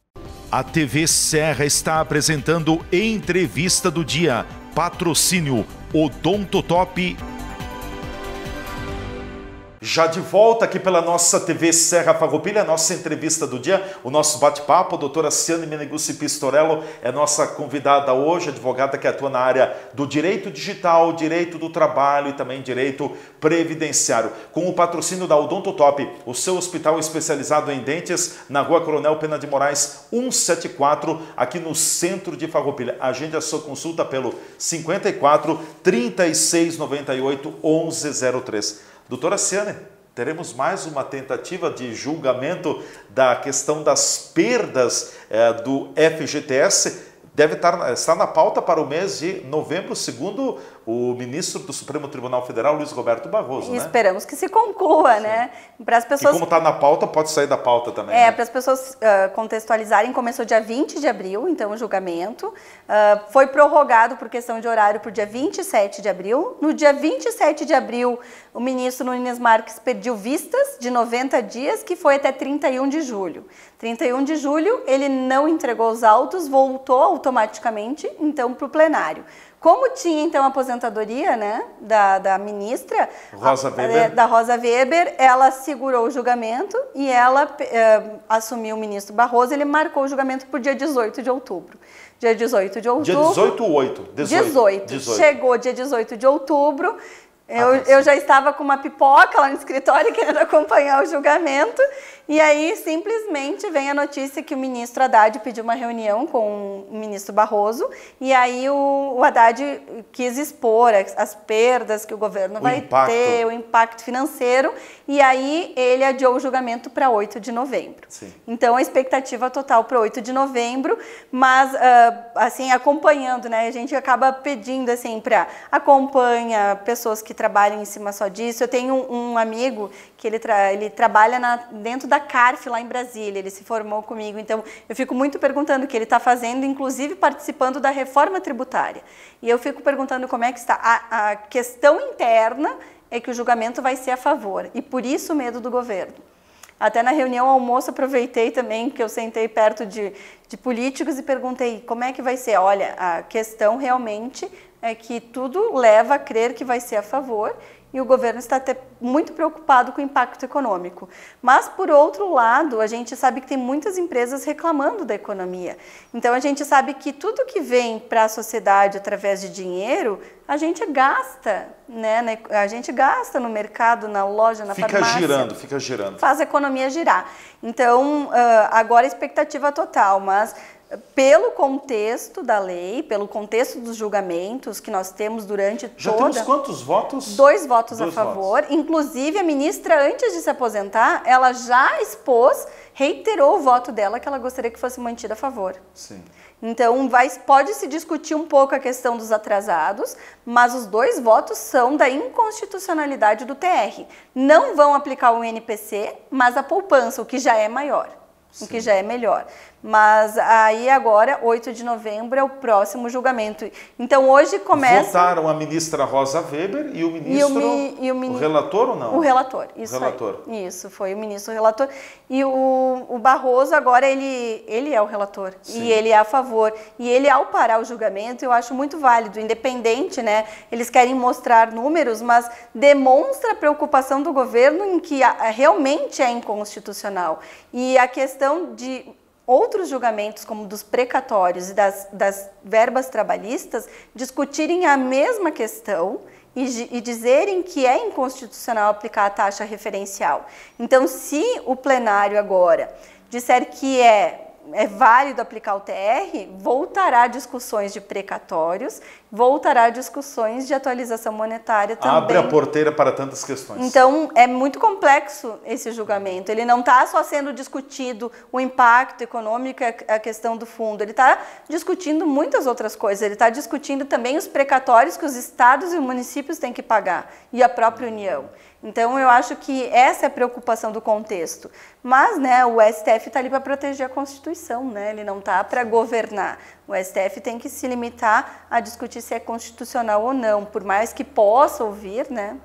A TV Serra está apresentando Entrevista do Dia. Patrocínio Odontotop já de volta aqui pela nossa TV Serra Farroupilha, nossa entrevista do dia, o nosso bate-papo, a doutora Ciane Meneguzzi Pistorello é nossa convidada hoje, advogada que atua na área do direito digital, direito do trabalho e também direito previdenciário. Com o patrocínio da Odontotop, o seu hospital especializado em dentes, na rua Coronel Pena de Moraes 174, aqui no centro de Farroupilha. Agende a sua consulta pelo 54 3698 1103. Doutora Ciane, teremos mais uma tentativa de julgamento da questão das perdas é, do FGTS. Deve estar, estar na pauta para o mês de novembro, segundo o ministro do Supremo Tribunal Federal, Luiz Roberto Barroso. E né? esperamos que se conclua, Sim. né? Para as pessoas. E como está na pauta, pode sair da pauta também. É, né? para as pessoas uh, contextualizarem, começou dia 20 de abril, então o julgamento. Uh, foi prorrogado por questão de horário para o dia 27 de abril. No dia 27 de abril, o ministro Nunes Marques pediu vistas de 90 dias, que foi até 31 de julho. 31 de julho, ele não entregou os autos, voltou automaticamente, então, para o plenário. Como tinha então a aposentadoria né, da, da ministra, Rosa a, é, da Rosa Weber, ela segurou o julgamento e ela é, assumiu o ministro Barroso, ele marcou o julgamento para o dia 18 de outubro. Dia 18 de outubro. Dia 18 ou 8? 18. 18. 18. Chegou dia 18 de outubro, Eu, eu já estava com uma pipoca lá no escritório querendo acompanhar o julgamento e aí simplesmente vem a notícia que o ministro Haddad pediu uma reunião com o ministro Barroso e aí o, o Haddad quis expor as, as, perdas que o governo o vai impacto. ter, o impacto financeiro e aí ele adiou o julgamento para 8 de novembro. Sim. Então a expectativa total para 8 de novembro, mas uh, assim acompanhando, né? A gente acaba pedindo assim para acompanha pessoas que trabalham em cima só disso. Eu tenho um, um amigo que ele, tra ele trabalha na, dentro da CARF lá em Brasília, ele se formou comigo, então eu fico muito perguntando o que ele está fazendo, inclusive participando da reforma tributária. E eu fico perguntando como é que está. A, a questão interna é que o julgamento vai ser a favor, e por isso o medo do governo. Até na reunião almoço aproveitei também que eu sentei perto de, de políticos e perguntei como é que vai ser. Olha, a questão realmente é que tudo leva a crer que vai ser a favor e o governo está até muito preocupado com o impacto econômico. Mas, por outro lado, a gente sabe que tem muitas empresas reclamando da economia. Então, a gente sabe que tudo que vem para a sociedade através de dinheiro, a gente gasta, né? A gente gasta no mercado, na loja, na fica farmácia. Fica girando, fica girando. Faz a economia girar. Então, agora a expectativa total, mas pelo contexto da lei, pelo contexto dos julgamentos que nós temos durante Já toda... temos quantos votos? Dois votos Dois a favor. Votos. Inclusive, a ministra, antes de se aposentar, ela já expôs, reiterou o voto dela que ela gostaria que fosse mantida a favor. Sim. Então, vai, pode se discutir um pouco a questão dos atrasados, mas os dois votos são da inconstitucionalidade do TR. Não vão aplicar o NPC, mas a poupança, o que já é maior. Sim. o que já é melhor. Mas aí agora, 8 de novembro, é o próximo julgamento. Então hoje começa... Votaram a ministra Rosa Weber e o ministro... E o, mi... e o, mini... o, relator ou não? O relator, isso o relator. Aí. Isso, foi o ministro relator. E o, o Barroso agora, ele, ele é o relator. Sim. E ele é a favor. E ele, ao parar o julgamento, eu acho muito válido, independente, né? Eles querem mostrar números, mas demonstra a preocupação do governo em que realmente é inconstitucional. E a questão de outros julgamentos, como dos precatórios e das, das verbas trabalhistas, discutirem a mesma questão e, e, dizerem que é inconstitucional aplicar a taxa referencial. Então, se o plenário agora disser que é é válido aplicar o TR, voltará a discussões de precatórios, voltará a discussões de atualização monetária também. Abre a porteira para tantas questões. Então, é muito complexo esse julgamento. Ele não está só sendo discutido o impacto econômico a questão do fundo, ele está discutindo muitas outras coisas. Ele está discutindo também os precatórios que os estados e os municípios têm que pagar e a própria União. Então, eu acho que essa é a preocupação do contexto. Mas né, o STF está ali para proteger a Constituição, né? ele não está para governar. O STF tem que se limitar a discutir se é constitucional ou não, por mais que possa ouvir, né?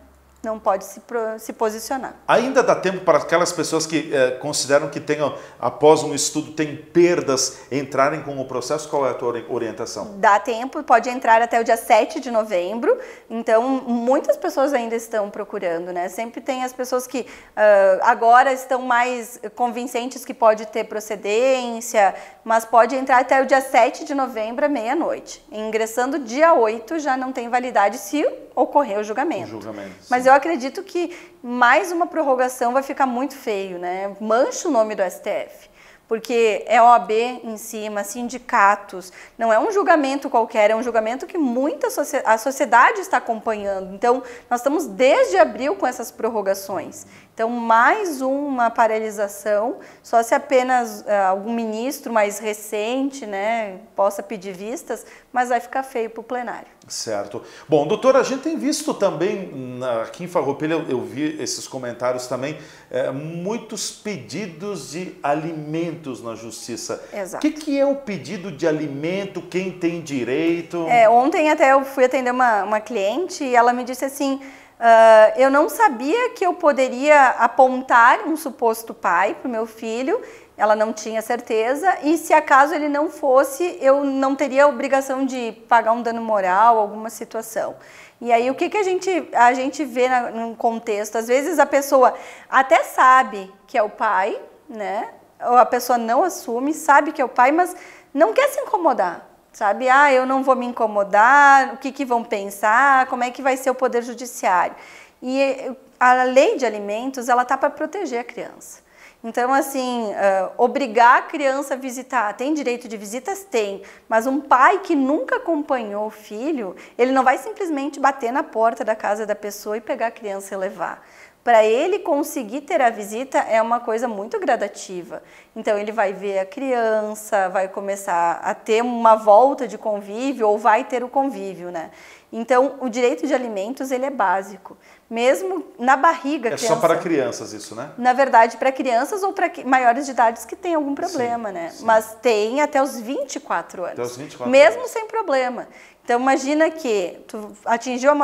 Não pode se, se posicionar. Ainda dá tempo para aquelas pessoas que eh, consideram que tenham, após um estudo, têm perdas, entrarem com o processo? Qual é a tua orientação? Dá tempo, pode entrar até o dia 7 de novembro. Então, muitas pessoas ainda estão procurando, né? Sempre tem as pessoas que uh, agora estão mais convincentes que pode ter procedência, mas pode entrar até o dia 7 de novembro, à meia-noite. Ingressando dia 8 já não tem validade se ocorrer o julgamento. O julgamento mas eu acredito que mais uma prorrogação vai ficar muito feio, né? Mancha o nome do STF porque é OAB em cima, sindicatos, não é um julgamento qualquer, é um julgamento que muita a sociedade está acompanhando. Então, nós estamos desde abril com essas prorrogações. Então, mais uma paralisação, só se apenas uh, algum ministro mais recente né, possa pedir vistas, mas vai ficar feio para o plenário. Certo. Bom, doutora, a gente tem visto também, aqui em Farroupilha, eu, eu vi esses comentários também, é, muitos pedidos de alimentos na justiça. Exato. O que, que é o pedido de alimento? Quem tem direito? É, ontem até eu fui atender uma, uma cliente e ela me disse assim Uh, eu não sabia que eu poderia apontar um suposto pai para o meu filho, ela não tinha certeza, e se acaso ele não fosse, eu não teria a obrigação de pagar um dano moral, alguma situação. E aí o que, que a, gente, a gente vê na, no contexto? Às vezes a pessoa até sabe que é o pai, né? Ou a pessoa não assume, sabe que é o pai, mas não quer se incomodar sabe? Ah, eu não vou me incomodar, o que, que vão pensar, como é que vai ser o poder judiciário. E a lei de alimentos, ela tá para proteger a criança. Então, assim, uh, obrigar a criança a visitar, tem direito de visitas? Tem, mas um pai que nunca acompanhou o filho, ele não vai simplesmente bater na porta da casa da pessoa e pegar a criança e levar para ele conseguir ter a visita é uma coisa muito gradativa. Então ele vai ver a criança, vai começar a ter uma volta de convívio ou vai ter o convívio, né? Então o direito de alimentos ele é básico, mesmo na barriga. É criança, só para crianças isso, né? Na verdade para crianças ou para maiores de idade que têm algum problema, sim, né? Sim. Mas tem até os 24 anos. Até os 24 mesmo anos. sem problema. Então imagina que tu atingiu a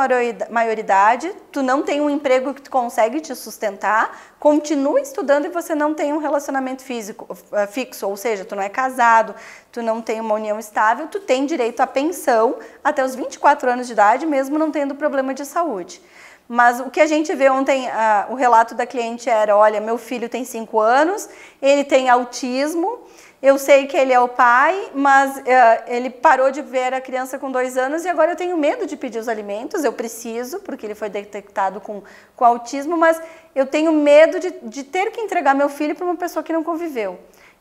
maioridade, tu não tem um emprego que tu consegue te sustentar, continua estudando e você não tem um relacionamento físico eh, fixo, ou seja, tu não é casado, tu não tem uma união estável, tu tem direito à pensão até os 24 anos de idade, mesmo não tendo problema de saúde. Mas o que a gente vê ontem, o relato da cliente era, olha, meu filho tem 5 anos, ele tem autismo, eu sei que ele é o pai, mas uh, ele parou de ver a criança com dois anos e agora eu tenho medo de pedir os alimentos. Eu preciso, porque ele foi detectado com, com autismo, mas eu tenho medo de, de ter que entregar meu filho para uma pessoa que não conviveu.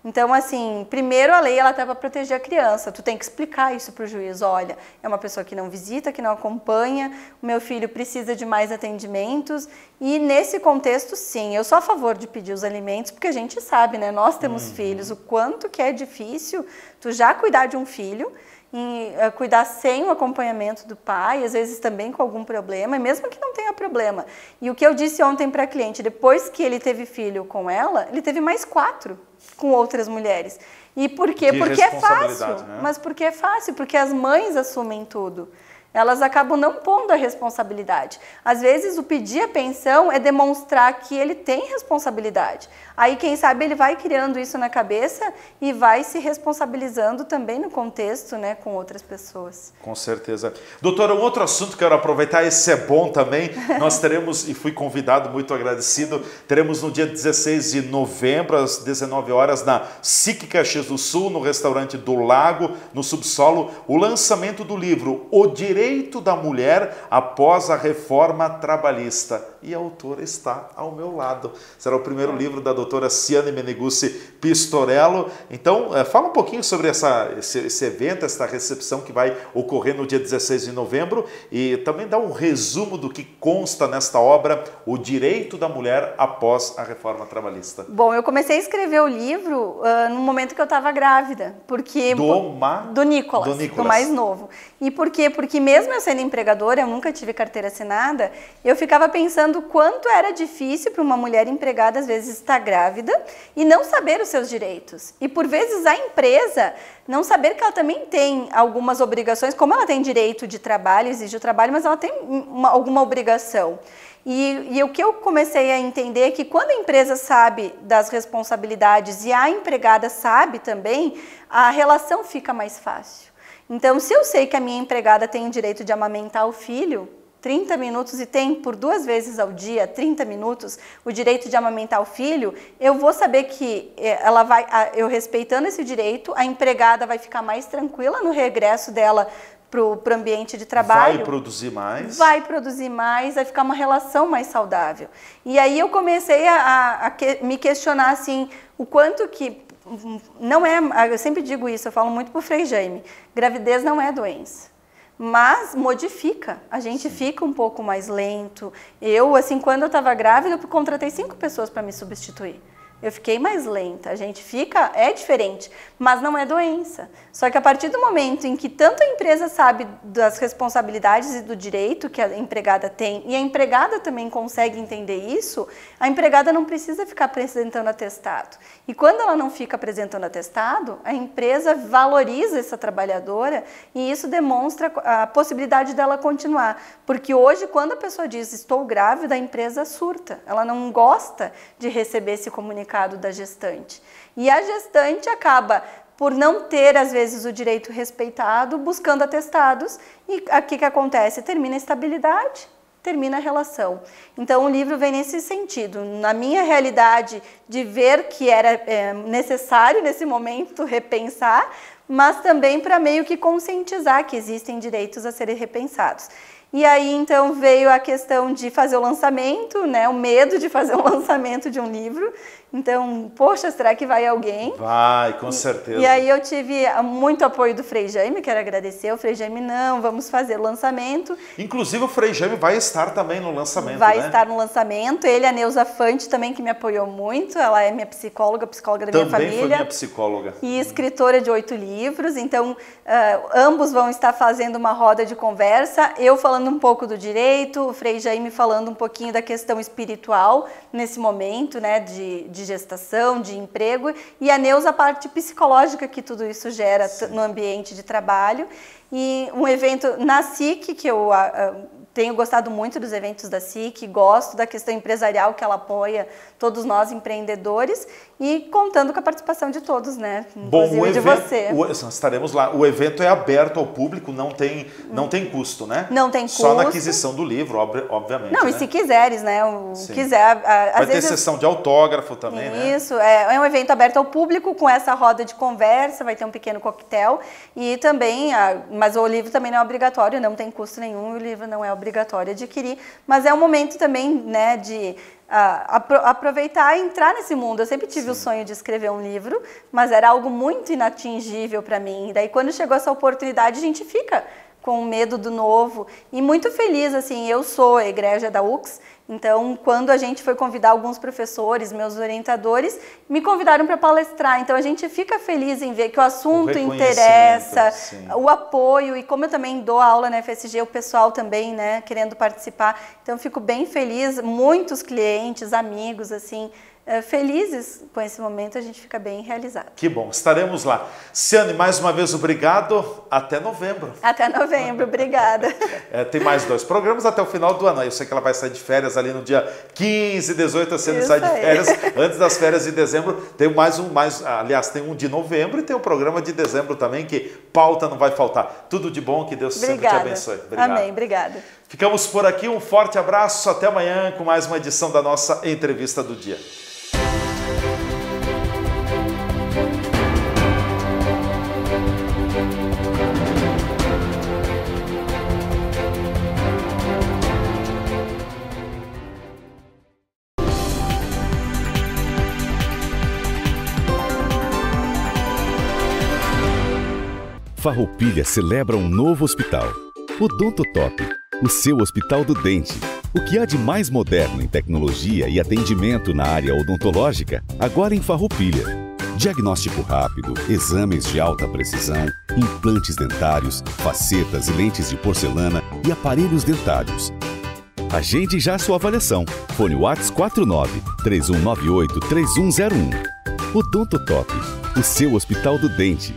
Então, assim, primeiro a lei ela tá para proteger a criança. Tu tem que explicar isso para o juiz. Olha, é uma pessoa que não visita, que não acompanha. O meu filho precisa de mais atendimentos. E nesse contexto, sim, eu sou a favor de pedir os alimentos, porque a gente sabe, né? Nós temos uhum. filhos, o quanto que é difícil tu já cuidar de um filho em uh, cuidar sem o acompanhamento do pai, às vezes também com algum problema, mesmo que não tenha problema. E o que eu disse ontem para a cliente, depois que ele teve filho com ela, ele teve mais quatro com outras mulheres. E por quê? Que porque é fácil. Né? Mas porque é fácil, porque as mães assumem tudo elas acabam não pondo a responsabilidade. Às vezes, o pedir a pensão é demonstrar que ele tem responsabilidade. Aí, quem sabe, ele vai criando isso na cabeça e vai se responsabilizando também no contexto, né, com outras pessoas. Com certeza. Doutora, um outro assunto que eu quero aproveitar, esse é bom também. Nós teremos, e fui convidado, muito agradecido, teremos no dia 16 de novembro, às 19 horas, na SIC Caxias do Sul, no restaurante do Lago, no subsolo, o lançamento do livro O Direito da Mulher após a Reforma Trabalhista. E a autora está ao meu lado. Será o primeiro livro da doutora Ciane Meneguzzi Pistorello. Então, é, fala um pouquinho sobre essa, esse, esse, evento, essa recepção que vai ocorrer no dia 16 de novembro e também dá um resumo do que consta nesta obra, O Direito da Mulher após a Reforma Trabalhista. Bom, eu comecei a escrever o livro uh, no momento que eu estava grávida, porque... Do, ma... do Nicolas, do Nicolas, do mais novo. E por quê? Porque mesmo eu sendo empregadora, eu nunca tive carteira assinada, eu ficava pensando quanto era difícil para uma mulher empregada, às vezes, estar grávida grávida e não saber os seus direitos. E por vezes a empresa não saber que ela também tem algumas obrigações, como ela tem direito de trabalho, exige o trabalho, mas ela tem uma, alguma obrigação. E, e, o que eu comecei a entender é que quando a empresa sabe das responsabilidades e a empregada sabe também, a relação fica mais fácil. Então, se eu sei que a minha empregada tem o direito de amamentar o filho, 30 minutos e tem por duas vezes ao dia 30 minutos o direito de amamentar o filho, eu vou saber que eh, ela vai, eu respeitando esse direito, a empregada vai ficar mais tranquila no regresso dela para o ambiente de trabalho. Vai produzir mais. Vai produzir mais, vai ficar uma relação mais saudável. E aí eu comecei a, a, a que, me questionar assim, o quanto que não é, eu sempre digo isso, eu falo muito para o Frei Jaime, gravidez não é doença mas modifica. A gente fica um pouco mais lento. Eu, assim, quando eu estava grávida, eu contratei cinco pessoas para me substituir. Eu fiquei mais lenta. A gente fica, é diferente, mas não é doença. Só que a partir do momento em que tanto a empresa sabe das responsabilidades e do direito que a empregada tem, e a empregada também consegue entender isso, a empregada não precisa ficar apresentando atestado. E quando ela não fica apresentando atestado, a empresa valoriza essa trabalhadora e isso demonstra a possibilidade dela continuar. Porque hoje, quando a pessoa diz estou grávida, a empresa surta. Ela não gosta de receber esse comunicado da gestante. E a gestante acaba por não ter, às vezes, o direito respeitado, buscando atestados, e aqui que acontece? Termina a estabilidade, termina a relação. Então, o livro vem nesse sentido. Na minha realidade, de ver que era é, necessário, nesse momento, repensar, mas também para meio que conscientizar que existem direitos a serem repensados. E aí então veio a questão de fazer o lançamento, né, o medo de fazer o lançamento de um livro. Então, poxa, será que vai alguém? Vai, com certeza. E, e aí eu tive muito apoio do Frei Jaime, quero agradecer. O Frei Jaime, não, vamos fazer o lançamento. Inclusive o Frei Jaime vai estar também no lançamento, Vai né? estar no lançamento. Ele, a Neuza Fante também, que me apoiou muito. Ela é minha psicóloga, psicóloga da também minha família. foi minha psicóloga. E escritora de oito livros. Então, uh, ambos vão estar fazendo uma roda de conversa. Eu falando um pouco do direito, o Frei Jaime falando um pouquinho da questão espiritual nesse momento, né, de, de gestação, de emprego, e a Neuza a parte psicológica que tudo isso gera Sim. no ambiente de trabalho. E um evento na SIC, que eu uh, tenho gostado muito dos eventos da SIC, gosto da questão empresarial que ela apoia todos nós empreendedores e contando com a participação de todos, né? Inclusive Bom, o de evento, você. O, estaremos lá. O evento é aberto ao público, não tem, não tem custo, né? Não tem custo. Só na aquisição do livro, obviamente. Não, né? e se quiseres, né? O, quiser, a, Vai ter sessão de autógrafo também, né? Isso, é, é um evento aberto ao público com essa roda de conversa, vai ter um pequeno coquetel e também, a, mas o livro também não é obrigatório, não tem custo nenhum, o livro não é obrigatório adquirir, mas é um momento também, né, de aproveitar e entrar nesse mundo. Eu sempre tive Sim. o sonho de escrever um livro, mas era algo muito inatingível para mim. E daí, quando chegou essa oportunidade, a gente fica com medo do novo e muito feliz. Assim, eu sou a igreja da UX então, quando a gente foi convidar alguns professores, meus orientadores, me convidaram para palestrar. Então, a gente fica feliz em ver que o assunto o interessa, sim. o apoio. E como eu também dou aula na FSG, o pessoal também, né, querendo participar. Então, fico bem feliz. Muitos clientes, amigos, assim, felizes com esse momento, a gente fica bem realizado. Que bom, estaremos lá. Ciane, mais uma vez obrigado, até novembro. Até novembro, obrigada. É, tem mais dois programas até o final do ano. Eu sei que ela vai sair de férias ali no dia 15, 18, a Ciane sai de férias. Antes das férias de dezembro, tem mais um, mais, aliás, tem um de novembro e tem o um programa de dezembro também, que pauta não vai faltar. Tudo de bom, que Deus obrigada. sempre te abençoe. Obrigado. Amém, obrigada. Ficamos por aqui, um forte abraço, até amanhã com mais uma edição da nossa entrevista do dia. Farroupilha celebra um novo hospital. O Donto Top, o seu hospital do dente. O que há de mais moderno em tecnologia e atendimento na área odontológica, agora em Farroupilha. Diagnóstico rápido, exames de alta precisão, implantes dentários, facetas e lentes de porcelana e aparelhos dentários. Agende já sua avaliação. Fone Whats 49 3198 3101. Odonto Top, o seu hospital do dente.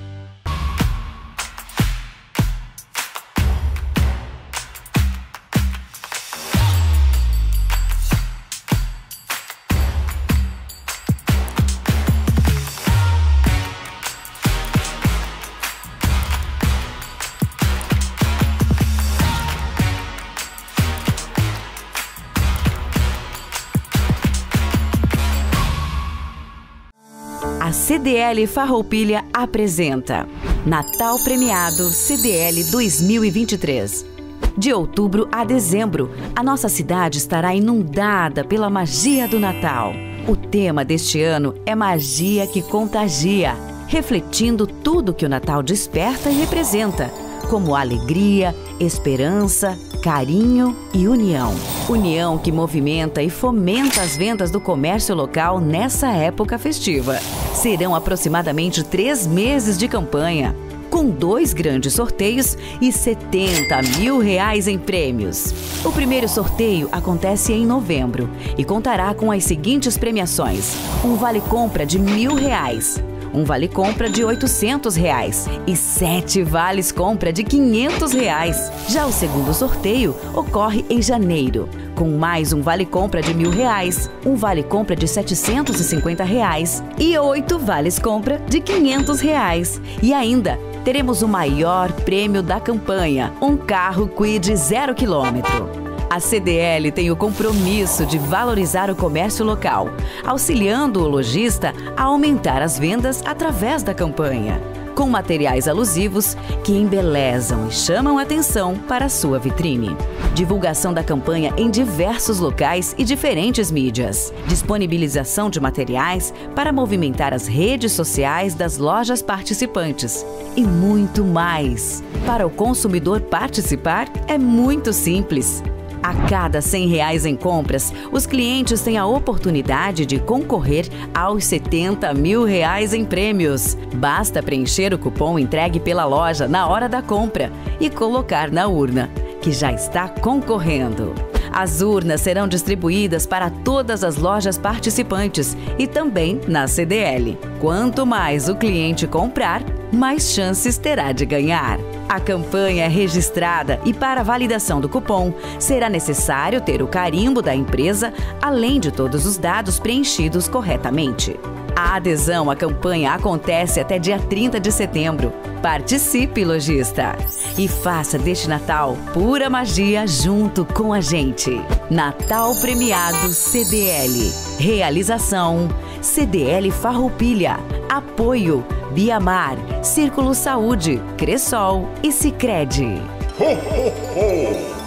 CDL Farroupilha apresenta Natal Premiado CDL 2023. De outubro a dezembro, a nossa cidade estará inundada pela magia do Natal. O tema deste ano é Magia que Contagia, refletindo tudo que o Natal desperta e representa, como alegria, esperança, carinho e união. União que movimenta e fomenta as vendas do comércio local nessa época festiva. Serão aproximadamente três meses de campanha, com dois grandes sorteios e 70 mil reais em prêmios. O primeiro sorteio acontece em novembro e contará com as seguintes premiações: um vale compra de mil reais um vale compra de 800 reais e sete vales compra de 500 reais. Já o segundo sorteio ocorre em janeiro, com mais um vale compra de mil reais, um vale compra de 750 reais e oito vales compra de 500 reais. E ainda teremos o maior prêmio da campanha, um carro Quid zero quilômetro. A CDL tem o compromisso de valorizar o comércio local, auxiliando o lojista a aumentar as vendas através da campanha. com materiais alusivos que embelezam e chamam atenção para a sua vitrine. Divulgação da campanha em diversos locais e diferentes mídias. Disponibilização de materiais para movimentar as redes sociais das lojas participantes. E muito mais. Para o consumidor participar, é muito simples. A cada 100 reais em compras, os clientes têm a oportunidade de concorrer aos 70 mil reais em prêmios. Basta preencher o cupom entregue pela loja na hora da compra e colocar na urna, que já está concorrendo. As urnas serão distribuídas para todas as lojas participantes e também na CDL. Quanto mais o cliente comprar, mais chances terá de ganhar. A campanha é registrada e para validação do cupom será necessário ter o carimbo da empresa, além de todos os dados preenchidos corretamente. A adesão à campanha acontece até dia 30 de setembro. Participe, lojista! E faça deste Natal pura magia junto com a gente. Natal Premiado CDL. Realização CDL Farroupilha. Apoio Biamar, Círculo Saúde, Cressol e Sicredi. Ho, ho, ho.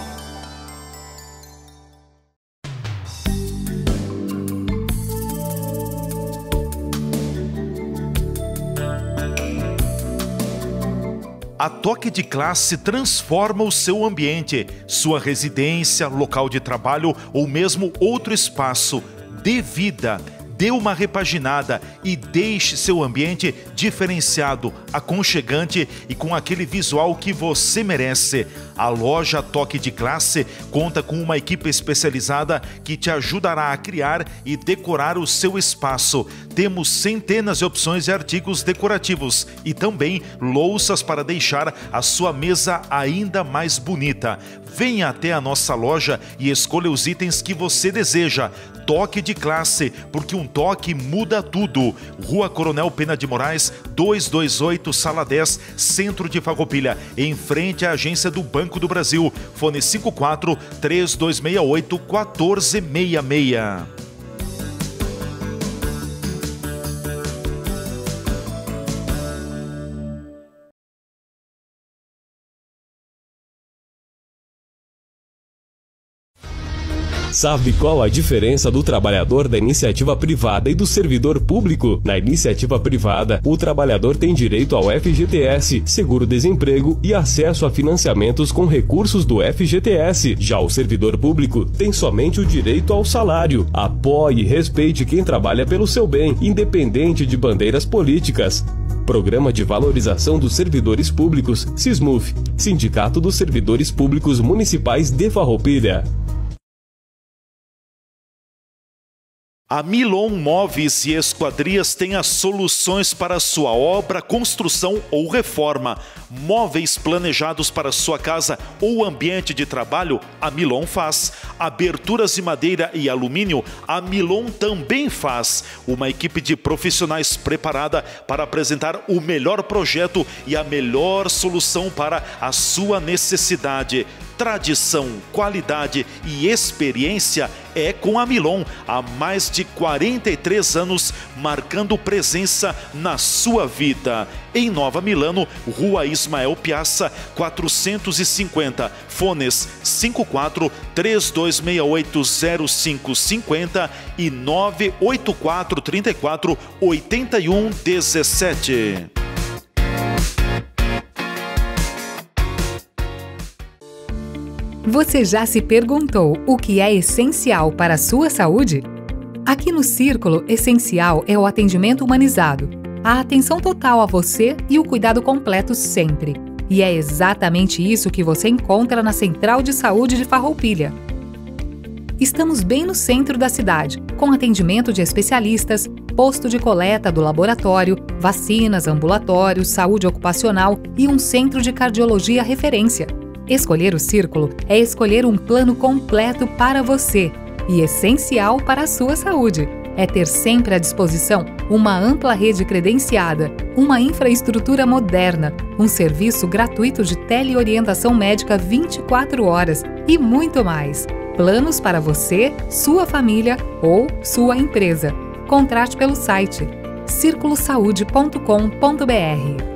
A Toque de Classe transforma o seu ambiente, sua residência, local de trabalho ou mesmo outro espaço de vida dê uma repaginada e deixe seu ambiente diferenciado, aconchegante e com aquele visual que você merece. A loja Toque de Classe conta com uma equipe especializada que te ajudará a criar e decorar o seu espaço. Temos centenas de opções de artigos decorativos e também louças para deixar a sua mesa ainda mais bonita. Venha até a nossa loja e escolha os itens que você deseja. Toque de classe, porque um toque muda tudo. Rua Coronel Pena de Moraes, 228, Sala 10, Centro de Farroupilha, em frente à agência do Banco do Brasil. Fone 54 3268 1466. Sabe qual a diferença do trabalhador da iniciativa privada e do servidor público? Na iniciativa privada, o trabalhador tem direito ao FGTS, seguro-desemprego e acesso a financiamentos com recursos do FGTS. Já o servidor público tem somente o direito ao salário. Apoie e respeite quem trabalha pelo seu bem, independente de bandeiras políticas. Programa de Valorização dos Servidores Públicos, SISMUF, Sindicato dos Servidores Públicos Municipais de Farroupilha. A Milon Móveis e Esquadrias tem as soluções para sua obra, construção ou reforma. Móveis planejados para sua casa ou ambiente de trabalho, a Milon faz. Aberturas de madeira e alumínio, a Milon também faz. Uma equipe de profissionais preparada para apresentar o melhor projeto e a melhor solução para a sua necessidade. Tradição, qualidade e experiência é com a Milon há mais de 43 anos, marcando presença na sua vida. Em Nova Milano, Rua Ismael Piazza, 450, fones 54 3268 0550 e 984 34 81 17. Você já se perguntou o que é essencial para a sua saúde? Aqui no Círculo, essencial é o atendimento humanizado, a atenção total a você e o cuidado completo sempre. E é exatamente isso que você encontra na Central de Saúde de Farroupilha. Estamos bem no centro da cidade, com atendimento de especialistas, posto de coleta do laboratório, vacinas, ambulatórios, saúde ocupacional e um centro de cardiologia referência. Escolher o Círculo é escolher um plano completo para você e essencial para a sua saúde. É ter sempre à disposição uma ampla rede credenciada, uma infraestrutura moderna, um serviço gratuito de teleorientação médica 24 horas e muito mais. Planos para você, sua família ou sua empresa. Contrate pelo site circulosaude.com.br.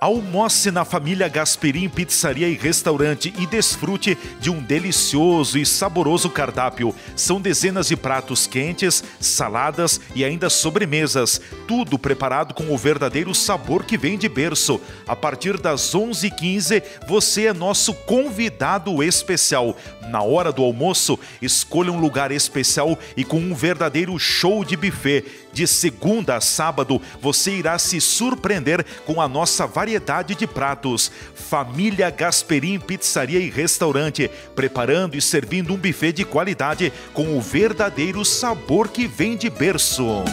Almoce na família Gasperim Pizzaria e Restaurante e desfrute de um delicioso e saboroso cardápio. São dezenas de pratos quentes, saladas e ainda sobremesas. Tudo preparado com o verdadeiro sabor que vem de berço. A partir das 11h15, você é nosso convidado especial. Na hora do almoço, escolha um lugar especial e com um verdadeiro show de buffet. De segunda a sábado, você irá se surpreender com a nossa variedade de pratos. Família Gasperim Pizzaria e Restaurante, preparando e servindo um buffet de qualidade com o verdadeiro sabor que vem de berço.